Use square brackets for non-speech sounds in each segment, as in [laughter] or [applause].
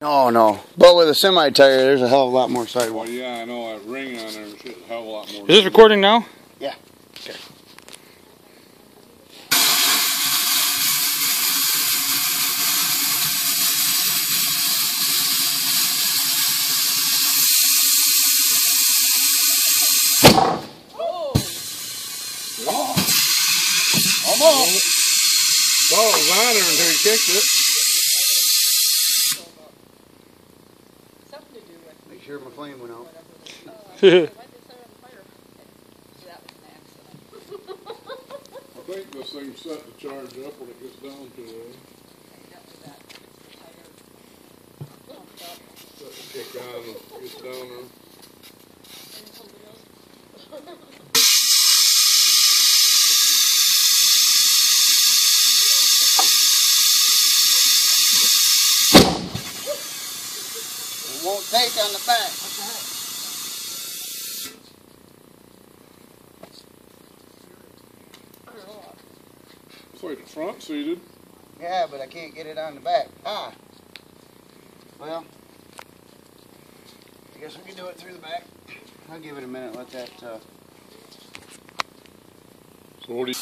No, no. But with a semi tire, there's a hell of a lot more sidewall. Well, yeah, I know that ring on there and shit, a hell of a lot more. Is this recording now? Yeah. Okay. Almost. Well, it was on there until he kicked it. Something to do with Make sure my flame went out. whatever. Uh, why did they set it on fire? That was an accident. I think this thing's set to charge up when it gets down to uh, That was that tire. pumped up. set to kick on and gets down there. And somebody else. It won't take on the back. What the heck? It's like the front seated. Yeah, but I can't get it on the back. Ah. Well, I guess we can do it through the back. I'll give it a minute, let that... Uh... 40.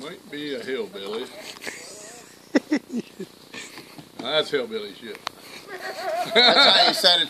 Might be a hillbilly. [laughs] That's hillbilly shit. that's how you set it.